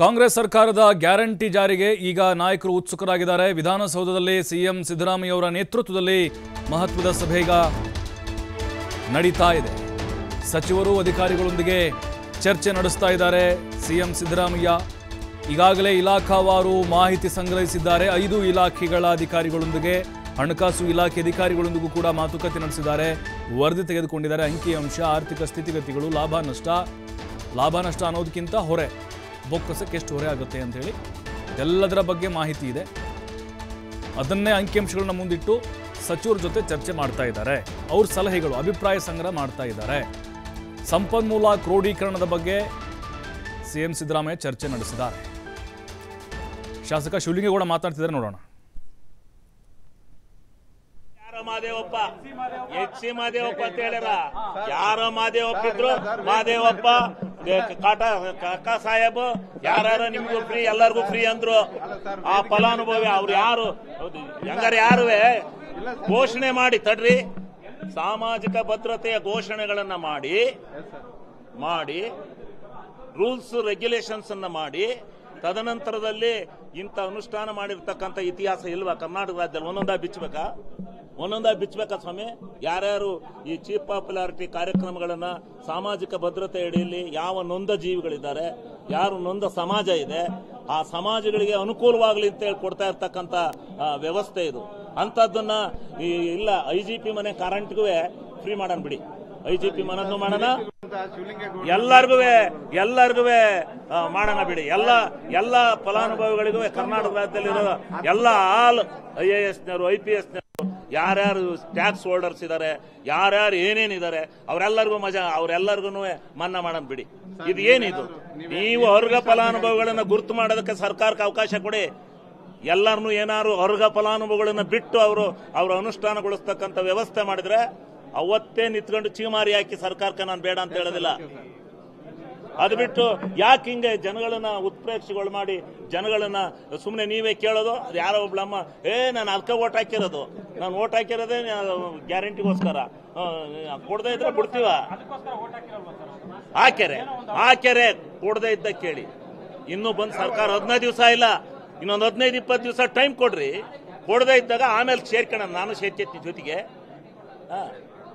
ಕಾಂಗ್ರೆಸ್ ಸರ್ಕಾರದ ಗ್ಯಾರಂಟಿ ಜಾರಿಗೆ ಈಗ ನಾಯಕರು ಉತ್ಸುಕರಾಗಿದ್ದಾರೆ. ವಿಧಾನಸೌಧದಲ್ಲಿ ಸಿಎಂ ಸಿದ್ದರಾಮಯ್ಯ ಅವರ ನೇತೃತ್ವದಲ್ಲಿ ಮಹತ್ವದ ಸಭೆ ಈಗ ನಡೀತಾ ಇದೆ. ಸಚಿವರು ಅಧಿಕಾರಿಗಳೊಂದಿಗೆ ಚರ್ಚೆ ನಡೆಸ್ತಾ ಇದ್ದಾರೆ. ಸಿಎಂ ಸಿದ್ದರಾಮಯ್ಯ ಈಗಾಗಲೇ ಇಲಾಖಾವಾರು ಮಾಹಿತಿ ಸಂಗ್ರಹಿಸಿದ್ದಾರೆ. ಐದು ಇಲಾಖೆಗಳ ಅಧಿಕಾರಿಗಳೊಂದಿಗೆ, ಹಣಕಾಸು ಇಲಾಖೆ ಅಧಿಕಾರಿಗಳೊಂದಿಗೂ ಕೂಡ ಮಾತುಕತೆ ನಡೆಸಿದ್ದಾರೆ. ವರದಿ ತೆಗೆದುಕೊಂಡಿದ್ದಾರೆ. ಅಂಕಿಅಂಶ ಆರ್ಥಿಕ ಸ್ಥಿತಿಗತಿಗಳು, ಲಾಭ, ನಷ್ಟ ಲಾಭ, ನಷ್ಟ ಅನ್ನೋದಕ್ಕಿಂತ ಹೊರೆ. ಬೊಕ್ಕಸಕ್ಕೆ ಎಷ್ಟು ಹೊರೆ ಆಗುತ್ತೆ ಅಂತೇಳಿ ಎಲ್ಲದರ ಬಗ್ಗೆ ಮಾಹಿತಿ ಇದೆ. ಅದನ್ನೇ ಅಂಕಿಅಂಶಗಳನ್ನ ಮುಂದಿಟ್ಟು ಸಚಿವರ ಜೊತೆ ಚರ್ಚೆ ಮಾಡ್ತಾ ಇದ್ದಾರೆ. ಅವ್ರ ಸಲಹೆಗಳು, ಅಭಿಪ್ರಾಯ ಸಂಗ್ರಹ ಮಾಡ್ತಾ ಇದ್ದಾರೆ. ಸಂಪನ್ಮೂಲ ಕ್ರೋಢೀಕರಣದ ಬಗ್ಗೆ ಸಿ ಎಂ ಸಿದ್ದರಾಮಯ್ಯ ಚರ್ಚೆ ನಡೆಸಿದ್ದಾರೆ. ಶಾಸಕ ಶಿವಲಿಂಗೇಗೌಡ ಮಾತಾಡ್ತಿದ್ದಾರೆ ನೋಡೋಣ. ಮಾದೇವಪ್ಪ? ಎಚ್ ಸಿ ಮಾದೇವಪ್ಪ ಅಂತ ಹೇಳ್ಯಾರ ಯಾರ ಮಾದೇವಪ್ಪ ಇದ್ರು? ಮಾದೇವಪ್ಪ. ಕಾಟ, ಕಾಕಾ ಸಾಹೇಬ್ ಯಾರು ನಿಮ್ಗೂ ಫ್ರೀ ಎಲ್ಲರಿಗೂ ಫ್ರೀ ಅಂದ್ರು ಆ ಫಲಾನುಭವಿ ಅವ್ರು ಯಾರು? ಹೆಂಗಾರ ಯಾರುವೆ? ಘೋಷಣೆ ಮಾಡಿ, ತಡ್ರಿ. ಸಾಮಾಜಿಕ ಭದ್ರತೆಯ ಘೋಷಣೆಗಳನ್ನ ಮಾಡಿ ಮಾಡಿ, ರೂಲ್ಸ್ ರೆಗ್ಯುಲೇಷನ್ಸ್ ಅನ್ನ ಮಾಡಿ, ತದನಂತರದಲ್ಲಿ ಇಂಥ ಅನುಷ್ಠಾನ ಮಾಡಿರ್ತಕ್ಕಂಥ ಇತಿಹಾಸ ಇಲ್ವಾ? ಕರ್ನಾಟಕ ರಾಜ್ಯದಲ್ಲಿ ಒಂದೊಂದಾಗಿ ಬಿಚ್ಚಬೇಕಾ? ಒಂದೊಂದ ಬಿಚ್ಚಬೇಕಾ ಸ್ವಾಮಿ. ಯಾರ್ಯಾರು ಈ ಚೀಫ್ ಪಾಪ್ಯುಲಾರಿಟಿ ಕಾರ್ಯಕ್ರಮಗಳನ್ನ ಸಾಮಾಜಿಕ ಭದ್ರತೆ ಅಡಿಯಲ್ಲಿ ಯಾವ ನೊಂದ ಜೀವಿಗಳಿದ್ದಾರೆ, ಯಾರು ನೊಂದ ಸಮಾಜ ಇದೆ, ಆ ಸಮಾಜಗಳಿಗೆ ಅನುಕೂಲವಾಗಲಿ ಅಂತ ಹೇಳಿ ಕೊಡ್ತಾ ಇರ್ತಕ್ಕಂಥ ವ್ಯವಸ್ಥೆ ಇದು. ಅಂಥದ್ದನ್ನ ಈ, ಇಲ್ಲ, ಐ ಜಿ ಪಿ ಮನೆ ಕರೆಂಟ್ಗೂ ಫ್ರೀ ಮಾಡೋಣ ಬಿಡಿ. ಐ ಜಿ ಪಿ ಮನನ್ನು ಮಾಡೋಣ. ಎಲ್ಲರಿಗೂ ಎಲ್ಲರಿಗೂ ಮಾಡೋಣ ಬಿಡಿ. ಎಲ್ಲ ಎಲ್ಲ ಫಲಾನುಭವಿಗಳಿಗೂ ಕರ್ನಾಟಕ ರಾಜ್ಯದಲ್ಲಿರೋ ಎಲ್ಲ ಆಲ್ ಐ ಎ ಎಸ್ನವರು ಐ ಪಿ ಎಸ್ನವರು ಯಾರ್ಯಾರು ಟ್ಯಾಕ್ಸ್ ಹೋಲ್ಡರ್ಸ್ ಇದ್ದಾರೆ ಯಾರ್ಯಾರು ಏನೇನಿದ್ದಾರೆ ಅವರೆಲ್ಲರಿಗೂ ಮಜಾ ಅವರೆಲ್ಲರಿಗೂ ಮನ್ನಾ ಮಾಡೋಣ ಬಿಡಿ. ಇದು ಏನಿದು? ನೀವು ಹೊರಗ ಫಲಾನುಭವಿಗಳನ್ನ ಗುರುತು ಮಾಡೋದಕ್ಕೆ ಸರ್ಕಾರಕ್ಕೆ ಅವಕಾಶ ಕೊಡಿ. ಎಲ್ಲರನ್ನೂ ಏನಾದ್ರು ಹೊರಗ ಫಲಾನುಭವಿಗಳನ್ನ ಬಿಟ್ಟು ಅವರು ಅವರು ಅನುಷ್ಠಾನಗೊಳಿಸ್ತಕ್ಕಂಥ ವ್ಯವಸ್ಥೆ ಮಾಡಿದ್ರೆ ಅವತ್ತೇ ನಿಂತ್ಕೊಂಡು ಚೀಮಾರಿ ಹಾಕಿ ಸರ್ಕಾರಕ್ಕೆ ನಾನು ಬೇಡ ಅಂತ ಹೇಳೋದಿಲ್ಲ. ಅದು ಬಿಟ್ಟು ಯಾಕೆ ಹಿಂಗೆ ಜನಗಳನ್ನ ಉತ್ಪ್ರೇಕ್ಷೆಗಳು ಮಾಡಿ ಜನಗಳನ್ನ ಸುಮ್ಮನೆ ನೀವೇ ಕೇಳೋದು? ಅದು ಯಾರೋ ಒಬ್ಳಮ್ಮ ಏ, ನಾನು ಅದಕ್ಕೆ ಓಟ್ ಹಾಕಿರೋದು. ನಾನು ಓಟ್ ಹಾಕಿರೋದೇ ಗ್ಯಾರಂಟಿಗೋಸ್ಕರ. ಕೊಡದೇ ಇದ್ರೆ ಬಿಡ್ತೀವ ಹಾಕ್ಯಾರೆ ಹಾಕ್ಯಾರೆ ಕೊಡದೇ ಇದ್ದ ಕೇಳಿ. ಇನ್ನೂ ಬಂದು ಸರ್ಕಾರ ಹದಿನೈದು ದಿವಸ ಇಲ್ಲ. ಇನ್ನೊಂದು ಹದಿನೈದು ಇಪ್ಪತ್ತು ದಿವಸ ಟೈಮ್ ಕೊಡ್ರಿ. ಕೊಡದೇ ಇದ್ದಾಗ ಆಮೇಲೆ ಸೇರ್ಕೊಳ್ಳೋಣ ನಾನು ಸೇರ್ತೀನಿ ಜೊತೆಗೆ. ಹಾ.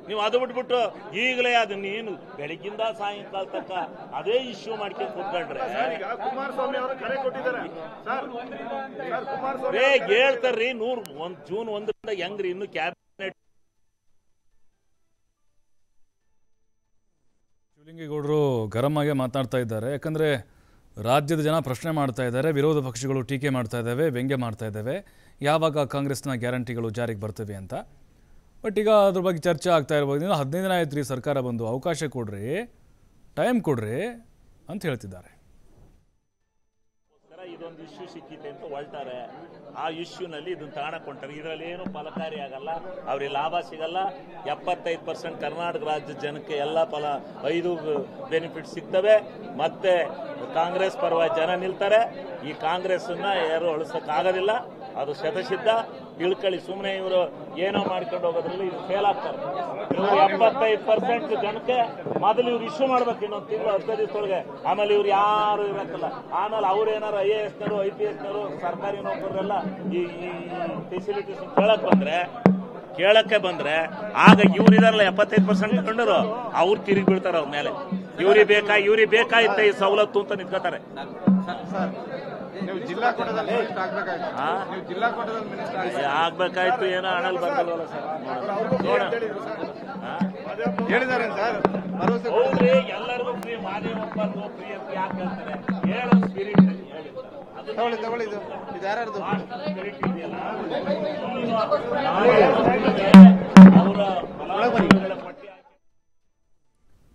ನೀವು ಅದು ಬಿಟ್ಬಿಟ್ಟು ಈಗಲೇ ಅದನ್ನ ಏನು ಬೆಳಗಿಂದ ಸಾಯಂಕಾಲ ತನಕ ಅದೇ ಇಶ್ಯೂ ಮಾಡ್ಕೊಂಡು ಕೂತ್ಕೊಂಡ್ರೆ. ಈಗ ಕುಮಾರಸ್ವಾಮಿ ಅವರು ಕರೆ ಕೊಟ್ಟಿದ್ದಾರೆ. ಸರ್ ಸರ್ ಹೇಳ್ತಾರ್ರಿ ನೂರ್ ಒಂದ್ ಜೂನ್ ಒಂದರಿಂದ ಹೆಂಗ್ರಿ ಇನ್ನು ಕ್ಯಾಬಿನೆಟ್ ಶಿವಲಿಂಗೇಗೌಡರು ಗರಂ ಆಗೇ ಮಾತಾಡ್ತಾ ಇದ್ದಾರೆ. ಯಾಕಂದ್ರೆ ರಾಜ್ಯದ ಜನ ಪ್ರಶ್ನೆ ಮಾಡ್ತಾ ಇದ್ದಾರೆ ವಿರೋಧ ಪಕ್ಷಗಳು ಟೀಕೆ ಮಾಡ್ತಾ ಇದ್ದಾವೆ ವ್ಯಂಗ್ಯ ಮಾಡ್ತಾ ಇದ್ದಾವೆ. ಯಾವಾಗ ಕಾಂಗ್ರೆಸ್ನ ಗ್ಯಾರಂಟಿಗಳು ಜಾರಿಗೆ ಬರ್ತವೆ ಅಂತ. ಬಟ್ ಈಗ ಅದ್ರ ಬಗ್ಗೆ ಚರ್ಚೆ ಆಗ್ತಾ ಇರ್ಬೋದು. ಇನ್ನು ಹದಿನೈದು ದಿನ ಆಯ್ತು ರೀ ಸರ್ಕಾರ ಬಂದು. ಅವಕಾಶ ಕೊಡ್ರಿ ಟೈಮ್ ಕೊಡ್ರಿ ಅಂತ ಹೇಳ್ತಿದ್ದಾರೆ. ಇದೊಂದು ಇಶ್ಯೂ ಸಿಕ್ಕಿದೆ ಅಂತ ಹೊರಟಾರೆ ಆ ಇಶ್ಯೂನಲ್ಲಿ ಇದನ್ನ ತಗೊಳಕ್ ಹೊಂಟಾರೆ ಇದರಲ್ಲಿ ಏನು ಫಲಕಾರಿ ಆಗಲ್ಲ. ಅವ್ರಿಗೆ ಲಾಭ ಸಿಗಲ್ಲ. ಎಪ್ಪತ್ತೈದು ಪರ್ಸೆಂಟ್ ಕರ್ನಾಟಕ ರಾಜ್ಯದ ಜನಕ್ಕೆ ಎಲ್ಲ ಫಲ, ಐದು ಬೆನಿಫಿಟ್ ಸಿಗ್ತವೆ. ಮತ್ತೆ ಕಾಂಗ್ರೆಸ್ ಪರವಾಗಿ ಜನ ನಿಲ್ತಾರೆ. ಈ ಕಾಂಗ್ರೆಸ್ಸನ್ನು ಯಾರು ಅಳಿಸೋಕ್ಕಾಗೋದಿಲ್ಲ. ಅದು ಶತಸಿದ್ಧ. ತಿಳ್ಕೊಳ್ಳಿ ಸುಮ್ಮನೆ ಇವರು ಏನೋ ಮಾಡ್ಕೊಂಡು ಹೋಗೋದ್ರಲ್ಲಿ ಇವ್ರು ಫೇಲ್ ಆಗ್ತಾರೆ. ಇವ್ರು ಎಪ್ಪತ್ತೈದು ಪರ್ಸೆಂಟ್ ಜನಕ್ಕೆ ಮೊದಲು ಇವ್ರು ಇಶ್ಯೂ ಮಾಡ್ಬೇಕು ಇನ್ನೊಂದು ತಿಂಗಳು, ಹದಿನೈದು ದಿವಸದೊಳಗೆ. ಆಮೇಲೆ ಇವ್ರು ಯಾರು ಇರಕ್ಕಲ್ಲ. ಆಮೇಲೆ ಅವ್ರು ಏನಾರು ಐ ಎ ಎಸ್ನವರು ಐ ಪಿ ಎಸ್ನವರು ಸರ್ಕಾರಿ ನೌಕರರೆಲ್ಲ ಈ ಫೆಸಿಲಿಟೀಸ್ ಕೇಳಕ್ ಬಂದ್ರೆ, ಕೇಳಕ್ಕೆ ಬಂದ್ರೆ ಆಗ ಇವ್ರು ಇದಾರಲ್ಲ ಎಪ್ಪತ್ತೈದು ಪರ್ಸೆಂಟ್ ಕಂಡರು ಅವ್ರು ತಿರುಗಿ ಬೀಳ್ತಾರೆ ಅವ್ರ ಮೇಲೆ. ಇವ್ರಿಗೆ ಬೇಕಾ, ಇವ್ರಿಗೆ ಬೇಕಾಯ್ತ ಈ ಸವಲತ್ತು ಅಂತ ನಿಂತ್ಕೋತಾರೆ. ನೀವು ಜಿಲ್ಲಾ ಕೋಟದಲ್ಲಿ ಮಿನಿಸ್ಟರ್ ಆಗ್ಬೇಕಾಯ್ತು. ನೀವು ಜಿಲ್ಲಾ ಕೋಟದಲ್ಲಿ ಮಿನಿಸ್ಟರ್ ಆಗಿ ಆಗ್ಬೇಕಾಯ್ತು ಏನೋ ಹಣಲ್ ಬಂದಲ್ವಲ್ಲ ಸರ್? ಹೇಳಿದ್ದಾರೆ ಸರ್? ಭರವಸೆ ಹೌದ್ರಿ ಎಲ್ಲರಿಗೂ ಫ್ರೀ ಮಾದೇವಪ್ಪ ಫ್ರೀ ಅಂತ ಯಾಕೆ ಹೇಳ್ತಾರೆ? ಹೇಳೋ ಸ್ಪಿರಿಟ್ ತಗೊಳ್ಳಿ ತಗೊಳ್ಳಿ ಇದು ಇದು ಯಾರ್ಯಾರ್ದು? ಅವರ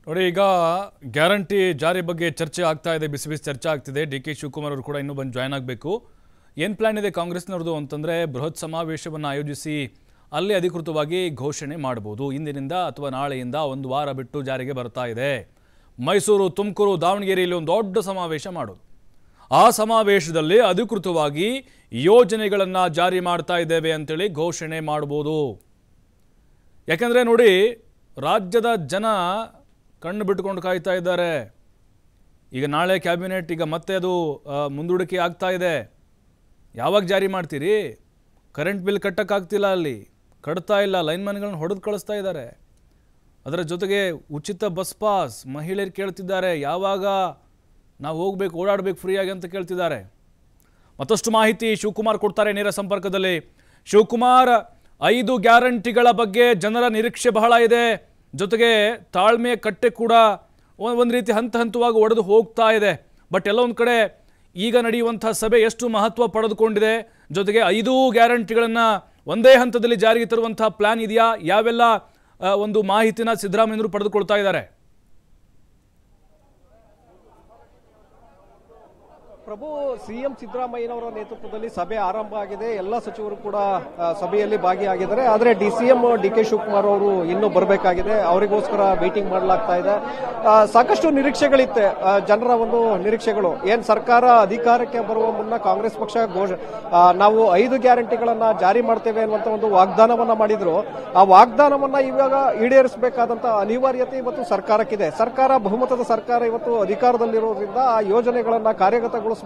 ನೋಡಿ, ಈಗ ಗ್ಯಾರಂಟಿ ಜಾರಿ ಬಗ್ಗೆ ಚರ್ಚೆ ಆಗ್ತಾ ಇದೆ, ಬಿಸಿ ಬಿಸಿ ಚರ್ಚೆ ಆಗ್ತಿದೆ. ಡಿ ಕೆ ಶಿವಕುಮಾರ್ ಅವರು ಕೂಡ ಇನ್ನೂ ಬಂದು ಜಾಯ್ನ್ ಆಗಬೇಕು. ಏನು ಪ್ಲ್ಯಾನ್ ಇದೆ ಕಾಂಗ್ರೆಸ್ನವ್ರದ್ದು ಅಂತಂದರೆ ಬೃಹತ್ ಸಮಾವೇಶವನ್ನು ಆಯೋಜಿಸಿ ಅಲ್ಲಿ ಅಧಿಕೃತವಾಗಿ ಘೋಷಣೆ ಮಾಡ್ಬೋದು. ಇಂದಿನಿಂದ ಅಥವಾ ನಾಳೆಯಿಂದ ಒಂದು ವಾರ ಬಿಟ್ಟು ಜಾರಿಗೆ ಬರ್ತಾ ಇದೆ. ಮೈಸೂರು, ತುಮಕೂರು, ದಾವಣಗೆರೆಯಲ್ಲಿ ಒಂದು ದೊಡ್ಡ ಸಮಾವೇಶ ಮಾಡೋದು. ಆ ಸಮಾವೇಶದಲ್ಲಿ ಅಧಿಕೃತವಾಗಿ ಯೋಜನೆಗಳನ್ನು ಜಾರಿ ಮಾಡ್ತಾ ಇದ್ದೇವೆ ಅಂತೇಳಿ ಘೋಷಣೆ ಮಾಡ್ಬೋದು. ಯಾಕೆಂದರೆ ನೋಡಿ, ರಾಜ್ಯದ ಜನ ಕಣ್ಣು ಬಿಟ್ಕೊಂಡು ಕಾಯ್ತಾ ಇದ್ದಾರೆ. ಈಗ ನಾಳೆ ಕ್ಯಾಬಿನೆಟ್, ಈಗ ಮತ್ತೆ ಅದು ಮುಂದೂಡಿಕೆ ಆಗ್ತಾ ಇದೆ. ಯಾವಾಗ ಜಾರಿ ಮಾಡ್ತೀರಿ? ಕರೆಂಟ್ ಬಿಲ್ ಕಟ್ಟೋಕ್ಕಾಗ್ತಿಲ್ಲ ಅಲ್ಲಿ. ಕಟ್ತಾ ಇಲ್ಲ ಲೈನ್ಮನ್ಗಳನ್ನ ಹೊಡೆದು ಕಳಿಸ್ತಾ ಇದ್ದಾರೆ. ಅದರ ಜೊತೆಗೆ ಉಚಿತ ಬಸ್ ಪಾಸ್ ಮಹಿಳೆಯರು ಕೇಳ್ತಿದ್ದಾರೆ. ಯಾವಾಗ ನಾವು ಹೋಗ್ಬೇಕು, ಓಡಾಡಬೇಕು ಫ್ರೀಯಾಗಿ ಅಂತ ಕೇಳ್ತಿದ್ದಾರೆ. ಮತ್ತಷ್ಟು ಮಾಹಿತಿ ಶಿವಕುಮಾರ್ ಕೊಡ್ತಾರೆ ನೇರ ಸಂಪರ್ಕದಲ್ಲಿ. ಶಿವಕುಮಾರ್, ಐದು ಗ್ಯಾರಂಟಿಗಳ ಬಗ್ಗೆ ಜನರ ನಿರೀಕ್ಷೆ ಬಹಳ ಇದೆ. ಜೊತೆಗೆ ತಾಳ್ಮೆಯ ಕಟ್ಟೆ ಕೂಡ ಒಂದು ರೀತಿ ಹಂತ ಹಂತವಾಗಿ ಒಡೆದು ಹೋಗ್ತಾ ಇದೆ. ಬಟ್ ಎಲ್ಲೊಂದು ಕಡೆ ಈಗ ನಡೆಯುವಂಥ ಸಭೆ ಎಷ್ಟು ಮಹತ್ವ ಪಡೆದುಕೊಂಡಿದೆ. ಜೊತೆಗೆ ಐದೂ ಗ್ಯಾರಂಟಿಗಳನ್ನು ಒಂದೇ ಹಂತದಲ್ಲಿ ಜಾರಿಗೆ ತರುವಂಥ ಪ್ಲಾನ್ ಇದೆಯಾ? ಯಾವೆಲ್ಲ ಒಂದು ಮಾಹಿತಿನ ಸಿದ್ದರಾಮಯ್ಯನವರು ಪಡೆದುಕೊಳ್ತಾ ಇದ್ದಾರೆ? ಪ್ರಭು, ಸಿಎಂ ಸಿದ್ದರಾಮಯ್ಯನವರ ನೇತೃತ್ವದಲ್ಲಿ ಸಭೆ ಆರಂಭ ಆಗಿದೆ. ಎಲ್ಲ ಸಚಿವರು ಕೂಡ ಸಭೆಯಲ್ಲಿ ಭಾಗಿಯಾಗಿದ್ದಾರೆ. ಆದರೆ D C M D K Shivakumar ಅವರು ಇನ್ನೂ ಬರಬೇಕಾಗಿದೆ. ಅವರಿಗೋಸ್ಕರ ಮೀಟಿಂಗ್ ಮಾಡಲಾಗ್ತಾ ಇದೆ. ಸಾಕಷ್ಟು ನಿರೀಕ್ಷೆಗಳಿತ್ತೆ ಜನರ ಒಂದು ನಿರೀಕ್ಷೆಗಳು. ಏನು ಸರ್ಕಾರ ಅಧಿಕಾರಕ್ಕೆ ಬರುವ ಮುನ್ನ ಕಾಂಗ್ರೆಸ್ ಪಕ್ಷ ಘೋಷ ನಾವು ಐದು ಗ್ಯಾರಂಟಿಗಳನ್ನ ಜಾರಿ ಮಾಡ್ತೇವೆ ಅನ್ನುವಂತ ಒಂದು ವಾಗ್ದಾನವನ್ನ ಮಾಡಿದ್ರು. ಆ ವಾಗ್ದಾನವನ್ನ ಇವಾಗ ಈಡೇರಿಸಬೇಕಾದಂತ ಅನಿವಾರ್ಯತೆ ಇವತ್ತು ಸರ್ಕಾರಕ್ಕಿದೆ. ಸರ್ಕಾರ ಬಹುಮತದ ಸರ್ಕಾರ ಇವತ್ತು ಅಧಿಕಾರದಲ್ಲಿರೋದ್ರಿಂದ ಆ ಯೋಜನೆಗಳನ್ನ ಕಾರ್ಯಗತಗೊಳಿಸಬೇಕಾಗತ್ತೆ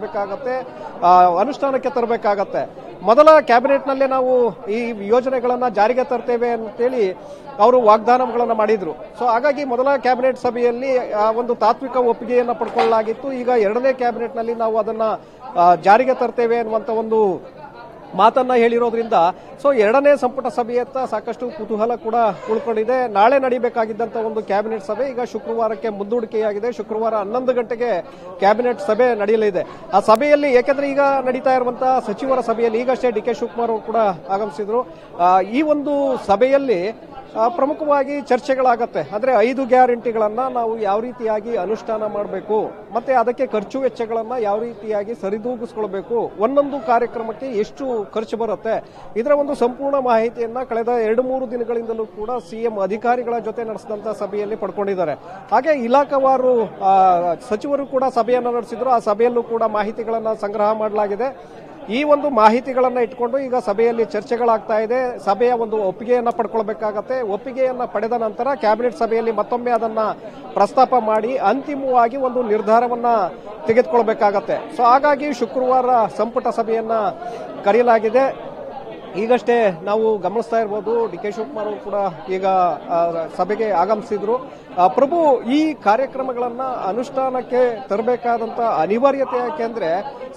ಆ, ಅನುಷ್ಠಾನಕ್ಕೆ ತರಬೇಕಾಗತ್ತೆ. ಮೊದಲ ಕ್ಯಾಬಿನೆಟ್ನಲ್ಲೇ ನಾವು ಈ ಯೋಜನೆಗಳನ್ನು ಜಾರಿಗೆ ತರ್ತೇವೆ ಅಂತೇಳಿ ಅವರು ವಾಗ್ದಾನಗಳನ್ನು ಮಾಡಿದರು. ಸೊ ಹಾಗಾಗಿ ಮೊದಲ ಕ್ಯಾಬಿನೆಟ್ ಸಭೆಯಲ್ಲಿ ಒಂದು ತಾತ್ವಿಕ ಒಪ್ಪಿಗೆಯನ್ನು ಪಡ್ಕೊಳ್ಳಲಾಗಿತ್ತು. ಈಗ ಎರಡನೇ ಕ್ಯಾಬಿನೆಟ್ನಲ್ಲಿ ನಾವು ಅದನ್ನು ಜಾರಿಗೆ ತರ್ತೇವೆ ಅನ್ನುವಂಥ ಒಂದು ಮಾತನ್ನ ಹೇಳಿರೋದ್ರಿಂದ ಸೊ ಎರಡನೇ ಸಂಪುಟ ಸಭೆಯತ್ತ ಸಾಕಷ್ಟು ಕುತೂಹಲ ಕೂಡ ಉಳ್ಕೊಂಡಿದೆ. ನಾಳೆ ನಡೀಬೇಕಾಗಿದ್ದಂತ ಒಂದು ಕ್ಯಾಬಿನೆಟ್ ಸಭೆ ಈಗ ಶುಕ್ರವಾರಕ್ಕೆ ಮುಂದೂಡಿಕೆಯಾಗಿದೆ. ಶುಕ್ರವಾರ ಹನ್ನೊಂದು ಗಂಟೆಗೆ ಕ್ಯಾಬಿನೆಟ್ ಸಭೆ ನಡೆಯಲಿದೆ. ಆ ಸಭೆಯಲ್ಲಿ ಏಕೆಂದ್ರೆ ಈಗ ನಡೀತಾ ಇರುವಂತಹ ಸಚಿವರ ಸಭೆಯಲ್ಲಿ ಈಗಷ್ಟೇ ಡಿ ಕೆ ಶಿವಕುಮಾರ್ ಕೂಡ ಆಗಮಿಸಿದ್ರು. ಈ ಒಂದು ಸಭೆಯಲ್ಲಿ ಪ್ರಮುಖವಾಗಿ ಚರ್ಚೆಗಳಾಗತ್ತೆ. ಆದರೆ ಐದು ಗ್ಯಾರಂಟಿಗಳನ್ನು ನಾವು ಯಾವ ರೀತಿಯಾಗಿ ಅನುಷ್ಠಾನ ಮಾಡಬೇಕು, ಮತ್ತೆ ಅದಕ್ಕೆ ಖರ್ಚು ವೆಚ್ಚಗಳನ್ನು ಯಾವ ರೀತಿಯಾಗಿ ಸರಿದೂಗಿಸ್ಕೊಳ್ಬೇಕು, ಒಂದೊಂದು ಕಾರ್ಯಕ್ರಮಕ್ಕೆ ಎಷ್ಟು ಖರ್ಚು ಬರುತ್ತೆ, ಇದರ ಒಂದು ಸಂಪೂರ್ಣ ಮಾಹಿತಿಯನ್ನ ಕಳೆದ ಎರಡು ಮೂರು ದಿನಗಳಿಂದಲೂ ಕೂಡ ಸಿಎಂ ಅಧಿಕಾರಿಗಳ ಜೊತೆ ನಡೆಸಿದಂಥ ಸಭೆಯಲ್ಲಿ ಪಡ್ಕೊಂಡಿದ್ದಾರೆ. ಹಾಗೆ ಇಲಾಖಾವಾರು ಸಚಿವರು ಕೂಡ ಸಭೆಯನ್ನು ನಡೆಸಿದ್ರು. ಆ ಸಭೆಯಲ್ಲೂ ಕೂಡ ಮಾಹಿತಿಗಳನ್ನು ಸಂಗ್ರಹ ಮಾಡಲಾಗಿದೆ. ಈ ಒಂದು ಮಾಹಿತಿಗಳನ್ನು ಇಟ್ಕೊಂಡು ಈಗ ಸಭೆಯಲ್ಲಿ ಚರ್ಚೆಗಳಾಗ್ತಾ ಇದೆ. ಸಭೆಯ ಒಂದು ಒಪ್ಪಿಗೆಯನ್ನು ಪಡ್ಕೊಳ್ಬೇಕಾಗತ್ತೆ. ಒಪ್ಪಿಗೆಯನ್ನು ಪಡೆದ ನಂತರ ಕ್ಯಾಬಿನೆಟ್ ಸಭೆಯಲ್ಲಿ ಮತ್ತೊಮ್ಮೆ ಅದನ್ನು ಪ್ರಸ್ತಾಪ ಮಾಡಿ ಅಂತಿಮವಾಗಿ ಒಂದು ನಿರ್ಧಾರವನ್ನು ತೆಗೆದುಕೊಳ್ಬೇಕಾಗತ್ತೆ. ಸೊ, ಹಾಗಾಗಿ ಶುಕ್ರವಾರ ಸಂಪುಟ ಸಭೆಯನ್ನು ಕರೆಯಲಾಗಿದೆ. ಈಗಷ್ಟೇ ನಾವು ಗಮನಿಸ್ತಾ ಇರ್ಬೋದು, ಡಿ ಕೆ ಶಿವಕುಮಾರ್ ಅವರು ಕೂಡ ಈಗ ಸಭೆಗೆ ಆಗಮಿಸಿದ್ರು. ಪ್ರಭು, ಈ ಕಾರ್ಯಕ್ರಮಗಳನ್ನ ಅನುಷ್ಠಾನಕ್ಕೆ ತರಬೇಕಾದಂತ ಅನಿವಾರ್ಯತೆ ಯಾಕೆಂದ್ರೆ